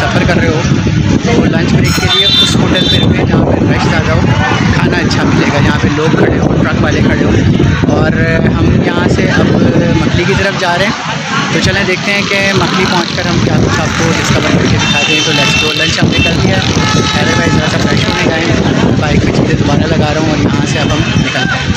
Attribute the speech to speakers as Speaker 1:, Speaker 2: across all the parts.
Speaker 1: सफ़र कर रहे हो तो लंच ब्रेक के लिए उस होटल पर रुके जहाँ पर रश ज़्यादा हो खाना अच्छा मिलेगा। जहाँ पे लोग खड़े हो ट्रक वाले खड़े हो। और हम यहाँ से अब मकली की तरफ़ जा रहे हैं। तो चलें, देखते हैं कि मकली पहुँच कर हम क्या कुछ आपको डिस्कवर करके दिखाते हैं तो लेट्स गो लंच हमने कर दिया। अरे भाई ज़रा सा फ्रेश होने गए बाइक में चीज़ें दोबारा लगा रहा हूँ और यहाँ से अब हम निकलते हैं।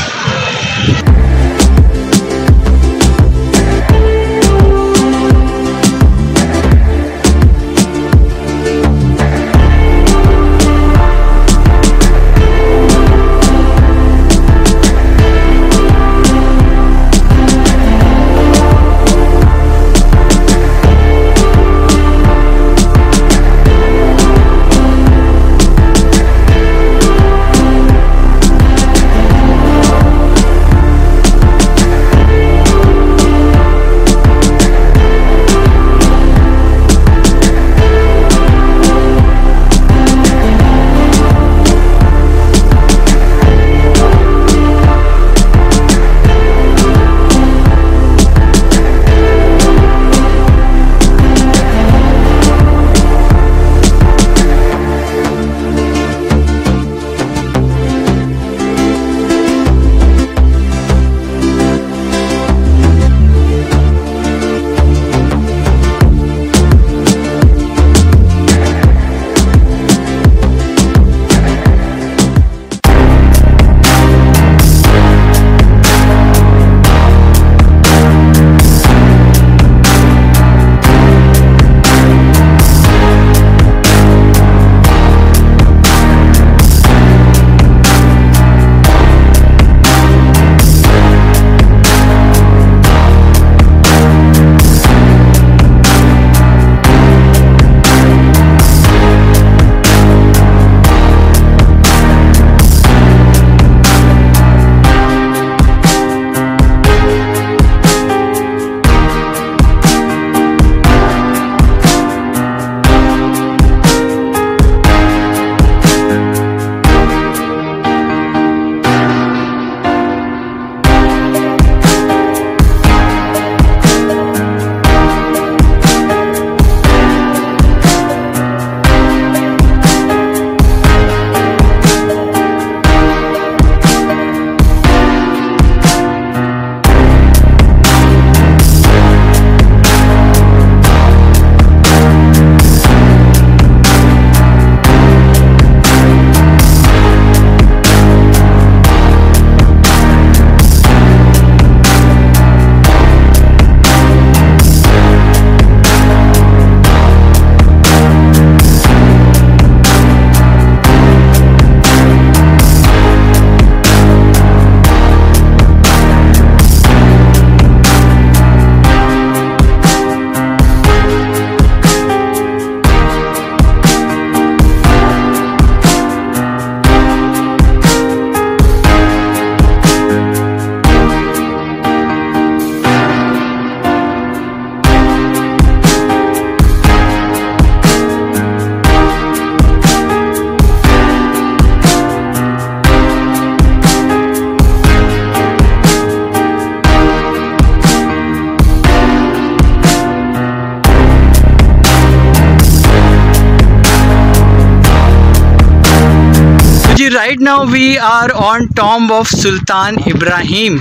Speaker 1: जी right now we are on tomb of Sultan Ibrahim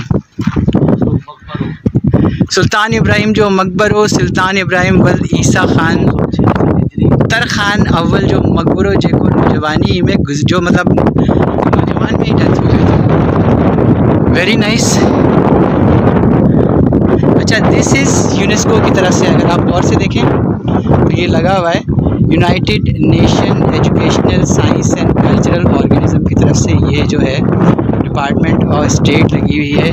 Speaker 1: Sultan Ibrahim जो मकबर हो सुल्तान इब्राहिम वल ईसा खान, तर खान अव्वल जो मकबर जेको नौजवानी में जो मतलब नौजवान में ही डेथ हो गई वेरी नाइस अच्छा दिस इज़ यूनेस्को की तरफ़ से, अगर आप गौर से देखें, और ये लगा हुआ है United Nation Educational Science and Cultural Organism की तरफ़ से ये जो है डिपार्टमेंट ऑफ़ स्टेट लगी हुई है।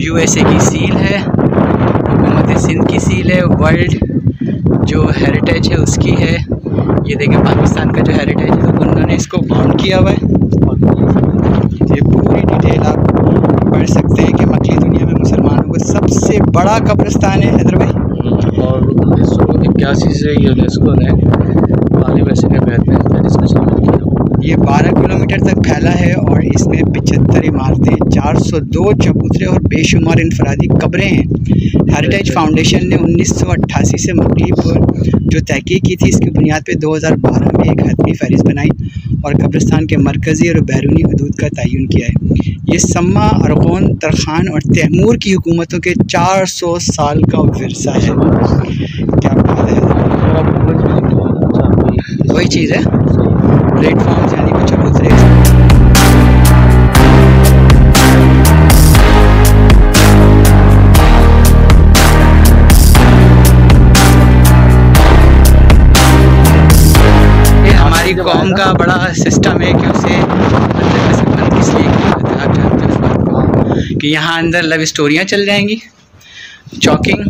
Speaker 1: यूएसए की सील है, हुकूमत सिंध की सील है वर्ल्ड जो हेरिटेज है उसकी है। ये देखें, पाकिस्तान का जो हेरिटेज है तो उन्होंने इसको बाउंड किया हुआ है। ये पूरी डिटेल आप पढ़ सकते हैं कि मकली दुनिया में मुसलमानों का सबसे बड़ा कब्रिस्तान है हैदर भाई।
Speaker 2: और उन्नीस सौ इक्यासी से यूनेस्को ने आलिम वैसे के फहरिस्त में शामिल किया
Speaker 1: ये 12 किलोमीटर तक फैला है और इसमें पिछहत्तर इमारतें 402 चबूतरे और बेशुमार इनफरादी कब्रें हैं। हेरिटेज फाउंडेशन ने 1988 से मकरीब जो तहकीक की थी इसकी बुनियाद पर 2012 में एक हतमी फहरिस्त बनाई और कब्रस्तान के मरकज़ी और बैरूनी हदूद का तयन किया है। ये समा अरगोन तरखान और तैमूर की हुकूमतों के 400 साल का वरसा है। क्या बात है। वही चीज़ है। प्लेटफॉर्म यानी कुछ चबूतरे हमारी कौम का बड़ा सिस्टम है कि उसे बंद इसलिए आप जानते बात को कि यहाँ अंदर लव स्टोरियाँ चल जाएँगी। चॉकिंग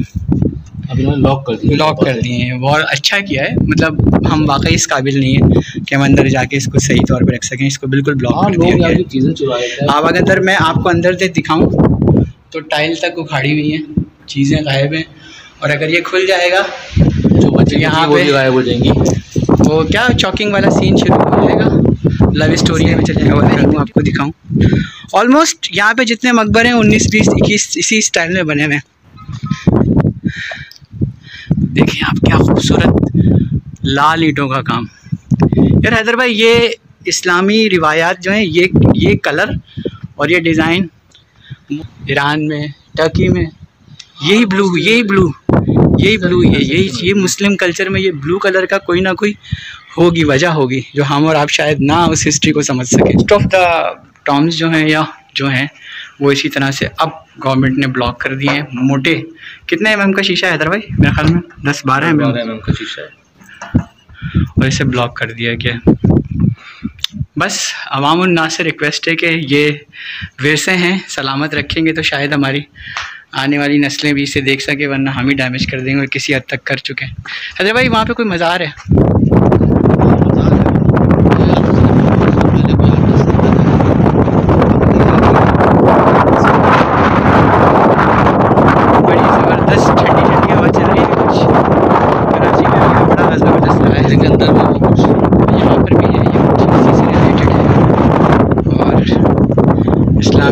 Speaker 2: लॉक कर दिए
Speaker 1: लॉक कर दिए हैं। बहुत अच्छा किया है। मतलब हम वाकई इस काबिल नहीं है कि हम अंदर जाके इसको सही तौर पर रख सकें इसको बिल्कुल ब्लॉक
Speaker 2: हाँ,
Speaker 1: कर दिया
Speaker 2: गया चीज़ें
Speaker 1: आप अगर मैं आपको अंदर से दिखाऊँ तो टाइल तक उखाड़ी हुई हैं। चीज़ें गायब हैं। और अगर ये खुल जाएगा
Speaker 2: तो बच्चे यहाँ पे गायब हो जाएँगी।
Speaker 1: वो क्या चॉकिंग वाला सीन शुरू हो जाएगा? लव स्टोरी में चल जाएगा। वो आपको दिखाऊँ। ऑलमोस्ट यहाँ पे जितने मकबर हैं उन्नीस बीस इक्कीस इसी स्टाइल में बने हुए हैं। देखिए आप क्या खूबसूरत लाल ईंटों का काम। यार हैदर भाई, ये इस्लामी रिवायात जो हैं, ये ये कलर और ये डिज़ाइन ईरान में, टर्की में, यही ब्लू यही ब्लू यही ब्लू, ये, यही, ये मुस्लिम कल्चर में ये ब्लू कलर का कोई ना कोई होगी, वजह होगी, जो हम और आप शायद ना उस हिस्ट्री को समझ सकें। ऑफ़ द टॉम्स जो हैं या जो हैं वो इसी तरह से अब गवर्नमेंट ने ब्लॉक कर दिए हैं मोटे। कितने एम का शीशा है भाई मेरे ख्याल में दस बारह एम
Speaker 2: एम का शीशा है।
Speaker 1: और इसे ब्लॉक कर दिया गया। बस अवाम से रिक्वेस्ट है कि ये वैसे हैं सलामत रखेंगे तो शायद हमारी आने वाली नस्लें भी इसे देख सके वरना हम ही डैमेज कर देंगे और किसी हद तक कर चुके हैं। अरे भाई वहाँ पे कोई मज़ार है बड़ी ज़बरदस्त ठंडी ठंडी हवा चल रही है कुछ कराची में बड़ा ज़बरदस्त लगा है
Speaker 2: इसके अंदर भी कुछ
Speaker 1: यहाँ पर भी है ये कुछ इसी से रिलेटेड है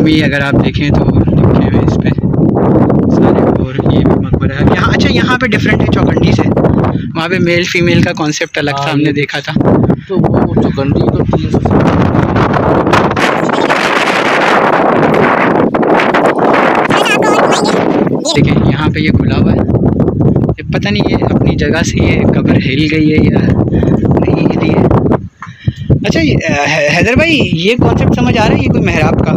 Speaker 1: इस्लामी अगर आप देखें तो लिखे हुए इस पर सारे और ये भी मकबरा है। यहाँ अच्छा यहाँ पे डिफरेंट है चौकंडी से वहाँ पे मेल फीमेल का कॉन्सेप्ट अलग था हाँ, हमने देखा था।
Speaker 2: तो वो चौकंडी तो तीन सौ
Speaker 1: देखिए यहाँ पे ये खुला हुआ है। ये पता नहीं ये अपनी जगह से ये कब्र हिल गई है या नहीं हिली है। अच्छा हैदर भाई ये कॉन्सेप्ट समझ आ रहा है ये कोई महराब का?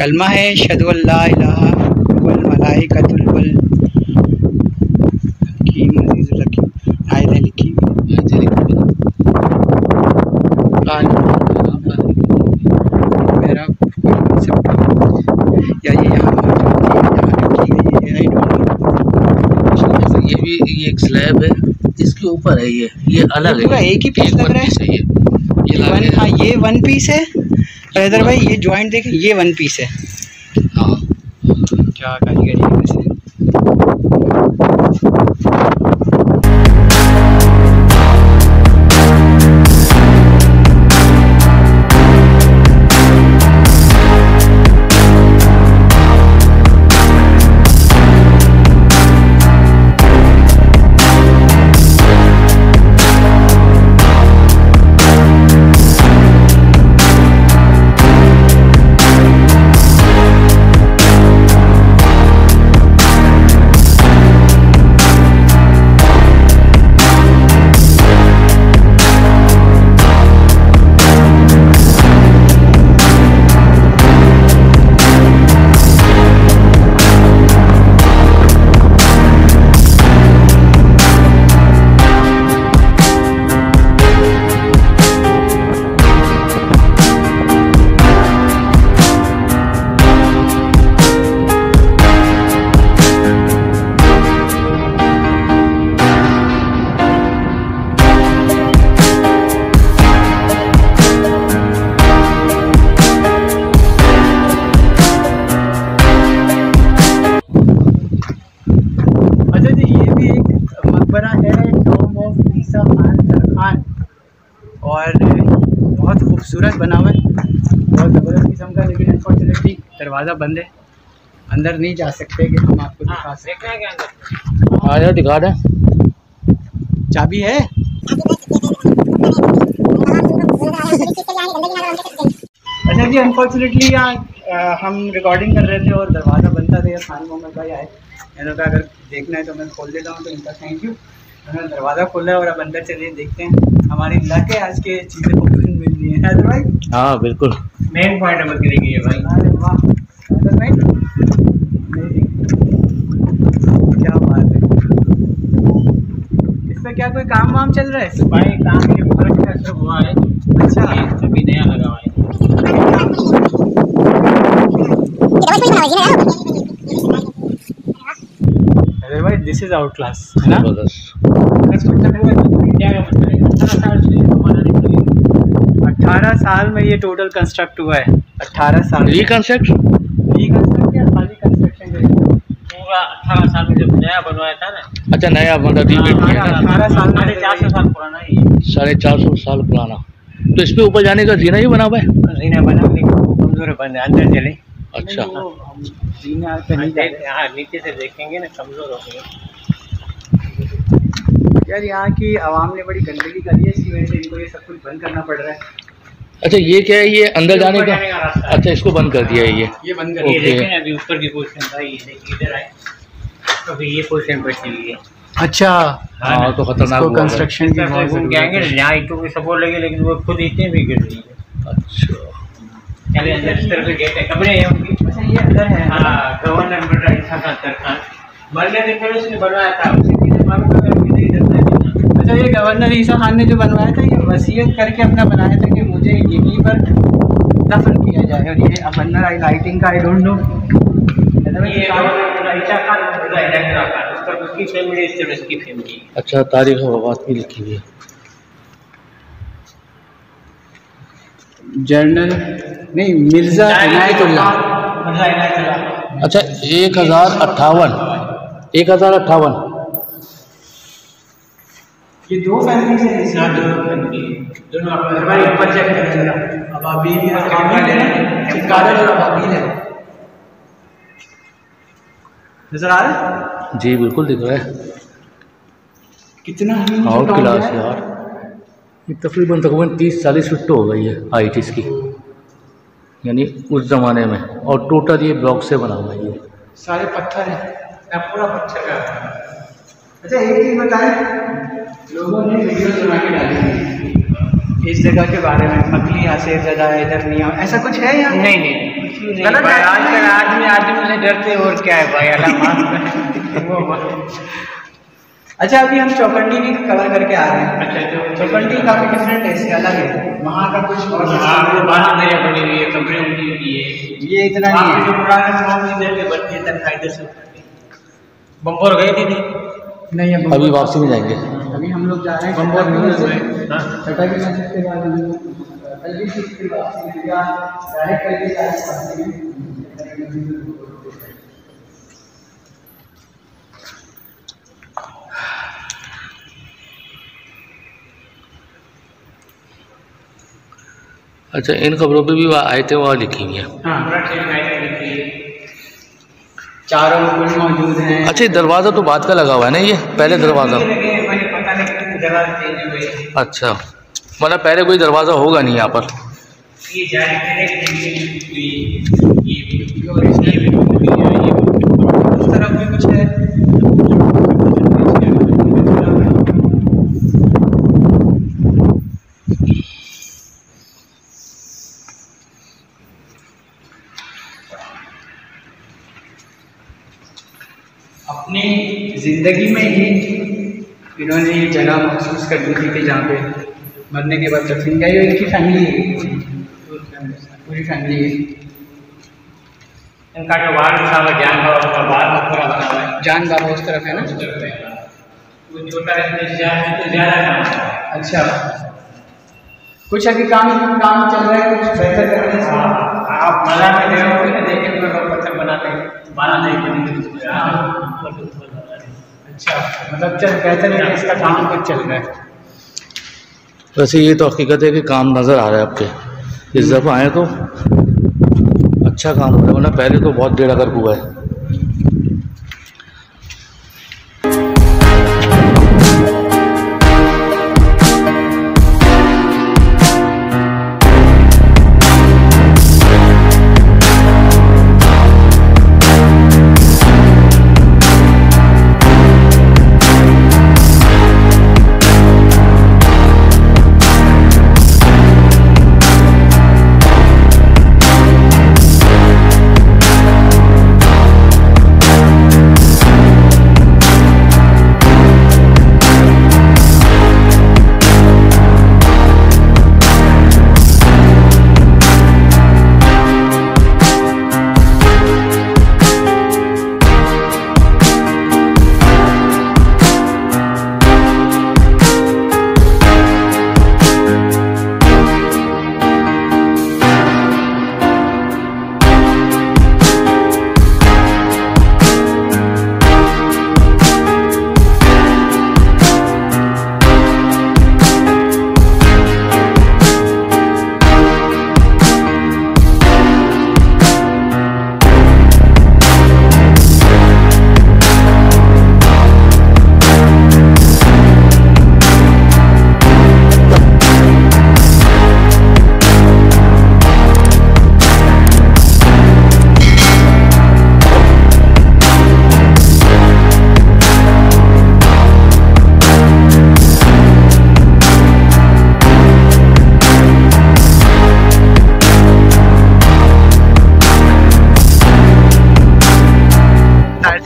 Speaker 1: कलमा है शदुल्लाकतुल लिखी मेरा या ये यहाँ
Speaker 2: ये भी ये एक स्लैब है। इसके ऊपर है ये। ये अलग है।
Speaker 1: एक ही पीस लग रहा है।
Speaker 2: ये।
Speaker 1: ये वन हाँ। ये वन पीस है। हैदर भाई ये ज्वाइंट देखें ये वन पीस है हाँ। और बहुत खूबसूरत बना हुआ है। बहुत ज़बरदस्त किस्म का लेकिन अनफॉर्चुनेटली दरवाज़ा बंद है। अंदर नहीं जा सकते कि हम आपको दिखा सकते
Speaker 2: हाँ यार दिखा दे।
Speaker 1: चाबी है? अच्छा जी अनफॉर्चुनेटली यहाँ हम रिकॉर्डिंग कर रहे थे और दरवाज़ा बनता था तो ये खान मोहम्मद भाई आए। मैंने कहा अगर देखना है तो मैं खोल देता हूँ तो इनका थैंक यू उन्होंने दरवाज़ा खोला है और अब अंदर चलिए देखते हैं। हमारी लक है आज के चीज़ें मिल रही हैं। हैदर भाई
Speaker 2: हाँ बिल्कुल।
Speaker 3: मेन पॉइंट नंबर करेंगे ये भाई।
Speaker 1: अरे वाह। भाई क्या बात है। इस क्या कोई काम वाम चल रहा है?
Speaker 3: भाई काम ये फ़र्क का सब हुआ है।
Speaker 1: अच्छा।
Speaker 3: ये अभी नया लगा हुआ है।
Speaker 1: हैदर भाई दिस इज़ आउट क्लास है ना?
Speaker 3: है अठारह साल से हमारा निकली
Speaker 1: अट्ठारह साल में ये टोटल कंस्ट्रक्ट हुआ है। अट्ठारह साल
Speaker 2: रिकन्स्ट्रक्ट
Speaker 1: रिकंस्ट्रक्ट या खाली कंस्ट्रक्शन
Speaker 3: पूरा अठारह साल में जब नया बनवाया था ना।
Speaker 2: अच्छा नया मतलब रीबिल्ड किया
Speaker 1: अठारह साल
Speaker 3: साढ़े चार सौ साल पुराना है
Speaker 2: साढ़े चार सौ साल पुराना। तो इस पे ऊपर जाने का जीना ही बना हुआ है?
Speaker 3: जीना बना कमज़ोर बन अंदर चले।
Speaker 2: अच्छा।
Speaker 1: जीने।
Speaker 3: हाँ नीचे से देखेंगे ना कमज़ोर हो गए।
Speaker 1: यार यहाँ की आवाम ने बड़ी गंदगी करी है इसकी वजह से इनको ये सब कुछ बंद करना पड़ रहा है।
Speaker 2: अच्छा ये क्या है? ये अंदर
Speaker 3: ये
Speaker 2: जाने का
Speaker 3: का है।
Speaker 2: अच्छा इसको बंद कर दिया है ये।
Speaker 1: ये बंद कर।
Speaker 3: देखें अभी ऊपर की पोजीशन था ये देखिए इधर आए। अभी ये पोजीशन बची हुई है
Speaker 1: अच्छा।
Speaker 2: हाँ तो खतरनाक हुआ
Speaker 1: कंस्ट्रक्शन की बहुत
Speaker 3: घूम के आएँगे
Speaker 1: ज़रूरत है।
Speaker 3: जहाँ ईटों की सपोर्ट लगे लेकिन वो खुद ईटें भी गिर रही है।
Speaker 2: अच्छा।
Speaker 3: चले अंदर इस तरफ़ गेट है। कमरे हैं उनकी।
Speaker 1: अच्छा ये अंदर है।
Speaker 3: हाँ गवर्नर बन रहा का अख्तर खान मरने से पहले उसने बनवाया था उसी की मालूम है कि
Speaker 1: अच्छा ये गवर्नर ईसा खान ने जो बनवाया था ये वसीयत करके अपना बनाया था कि मुझे यहीं पर दफन किया जाए और ये अब अंदर आई लाइटिंग का आई डोंट नो
Speaker 2: अच्छा तारीख वफात भी लिखी हुई है।
Speaker 1: जर्नल नहीं मिर्ज़ा इनायतुल्लाह।
Speaker 2: अच्छा एक हज़ार अट्ठावन एक हज़ार अट्ठावन।
Speaker 1: ये दो फैमिली से हैं।
Speaker 3: साथ दोनों फैमिली दोनों अपने
Speaker 1: भाई ऊपर चेक करें जरा। अबाबील अबाबील है चिपकारा और अबाबील है नज़र आ रहा है?
Speaker 2: जी बिल्कुल दिख रहा है।
Speaker 1: कितना ही
Speaker 2: आउट क्लास यार। ये तकरीबन तकरीबन तीस चालीस फीट तो हो गई है हाइट इसकी यानी उस ज़माने में। और टोटल ये ब्लॉक से बना हुआ है ये।
Speaker 1: सारे पत्थर हैं। पूरा पत्थर का अच्छा एक चीज़ बताएँ। लोगों ने वीडियो बना के डाली है इस जगह के बारे में मकली यहाँ से ज़्यादा है इधर नहीं ऐसा कुछ है यहाँ?
Speaker 3: नहीं नहीं।
Speaker 1: गलत है।
Speaker 3: आजकल आदमी आदमी से डरते और क्या है भाई अल्लाह करे।
Speaker 1: अच्छा अभी हम चौकंडी भी कवर करके आ रहे हैं।
Speaker 3: अच्छा जो
Speaker 1: चौकंडी काफ़ी डिफरेंट है इससे अलग है। वहाँ का कुछ और
Speaker 3: हाँ बारह दरिया बनी हुई है कमरे बनी हुई है।
Speaker 1: ये इतना नहीं
Speaker 3: पे जो
Speaker 1: है
Speaker 3: पुराने गाँव में इधर के बनती है तनखा इधर से बम्बोर गए थे नहीं
Speaker 2: अभी वापसी में जाएँगे।
Speaker 1: अभी हम लोग जा रहे हैं टटा की की बाद हम लोग की डायरेक्ट करके जा हैं
Speaker 2: अच्छा इन खबरों पे भी वहाँ आए थे वहाँ लिखी हुई है।
Speaker 1: हाँ चारों मौजूद हैं।
Speaker 2: अच्छा ये दरवाज़ा तो बाद का लगा हुआ है ना ये? पहले दरवाज़ा। अच्छा मतलब पहले कोई दरवाज़ा होगा नहीं यहाँ पर
Speaker 3: ये जारी डायरेक्ट ये ये भी और ये भी ये भी
Speaker 1: उस तरफ़ भी कुछ है अपनी ज़िंदगी में ही इन्होंने ये जगह महसूस कर ली थी कि जहाँ पे मरने के बाद दफन गई और इनकी फैमिली है। पूरी फैमिली है।
Speaker 3: इनका जो बाल था वो जान बाबा का पूरा बना हुआ है
Speaker 1: जान बाबा उस तरफ़ है ना?
Speaker 3: वो छोटा तो ज़्यादा
Speaker 1: अच्छा। कुछ अभी काम काम चल रहा है कुछ बेहतर करने से
Speaker 3: आप मज़ा में गए होंगे ना देखे तो पत्थर बनाते हैं। बना देंगे
Speaker 1: अच्छा मतलब चल बेहतर है इसका काम कुछ चल रहा है।
Speaker 2: वैसे ये तो हकीकत है कि काम नज़र आ रहा है आपके। इस दफ़ा आए तो अच्छा काम हो रहा है वरना पहले तो बहुत डेढ़ अगर हुआ है।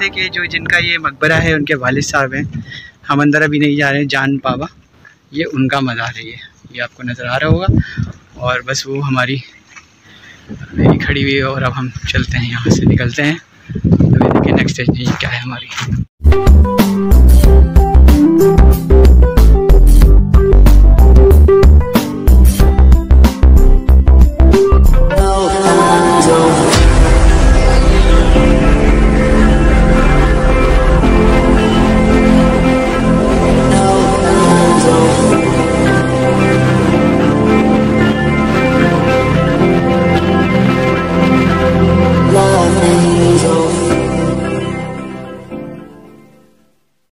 Speaker 1: थे कि जो जिनका ये मकबरा है, उनके वालिद साहब हैं। हम अंदर अभी नहीं जा रहे हैं, जान पावा। ये उनका मज़ार है ये। ये आपको नज़र आ रहा होगा। और बस वो हमारी मेरी खड़ी हुई है और अब हम चलते हैं, यहाँ से निकलते हैं। तो देखिए नेक्स्ट स्टेज क्या है हमारी।